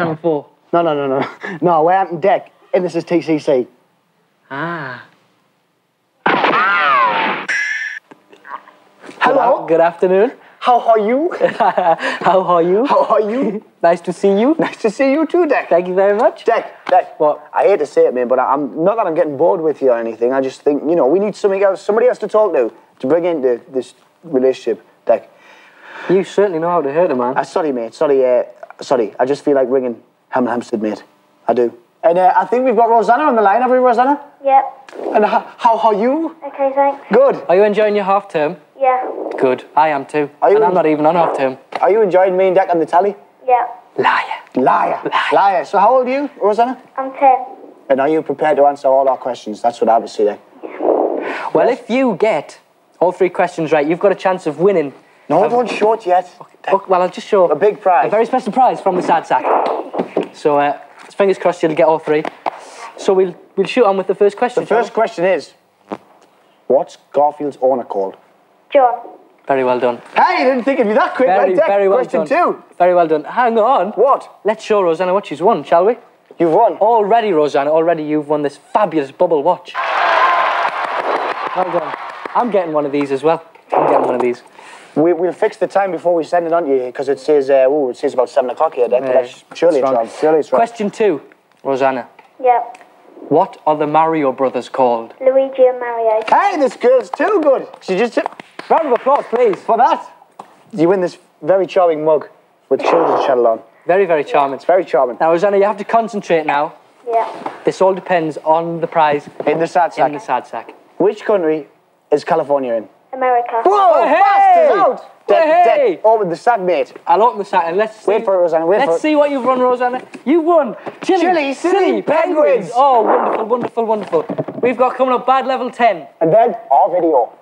Channel 4. No, no, no, no. No, we're on deck, and this is TCC. Ah. Hello. Good afternoon. How are you? How are you? How are you? Nice to see you. nice to see you too, Dec. Thank you very much. Dec, Dec. What? I hate to say it, man, but I'm not that I'm getting bored with you or anything. I just think you know we need something else, somebody else to talk to to bring into this relationship, Dec. You certainly know how to hurt a man. Uh, sorry, mate. Sorry, uh, sorry. I just feel like ringing Ham and Hampstead, mate. I do. And uh, I think we've got Rosanna on the line, have we, Rosanna? Yep. And how, how are you? Okay, thanks. Good. Are you enjoying your half term? Yeah. Good. I am too. Are you and I'm not even on half term. Are you enjoying me and Dec on the tally? Yeah. Liar. Liar. Liar. So how old are you, Rosanna? I'm 10. And are you prepared to answer all our questions? That's what I would say there. Well, if you get all three questions right, you've got a chance of winning. No, don't show it yet. Well, I'll just show A big prize. A very special prize from the sad sack. So, uh, fingers crossed you'll get all three. So we'll we'll shoot on with the first question. The first question is, what's Garfield's owner called? John. Very well done. Hey, you didn't think it'd be that quick, Very, right, Dec? very well Question done. two. Very well done. Hang on. What? Let's show Rosanna what she's won, shall we? You've won. Already, Rosanna, already you've won this fabulous bubble watch. Well done. I'm getting one of these as well. I'm getting one of these. We, we'll fix the time before we send it on to you because it says, uh, ooh, it says about seven o'clock here, Dec. but Yeah, surely it's wrong. wrong. Surely it's wrong. Question two, Rosanna. Yep. What are the Mario brothers called? Luigi and Mario. Hey, this girl's too good. She just Round of applause, please. for that. You win this very charming mug with Children's Channel on. Very, very charming. It's very charming. Now, Rosanna, you have to concentrate now. Yeah. This all depends on the prize In the sad sack. in the sad sack. Which country is California in? America. Whoa, oh, Hey! fast is out. Dec, Hey! Dec, open the sack, mate. I'll open the sack and let's see. Wait for it, Rosanna, wait let's for it. see what you've won, Rosanna. You won Chili, Chili City Penguins. Oh, wonderful, wonderful, wonderful. We've got coming up bad level 10. And then our video.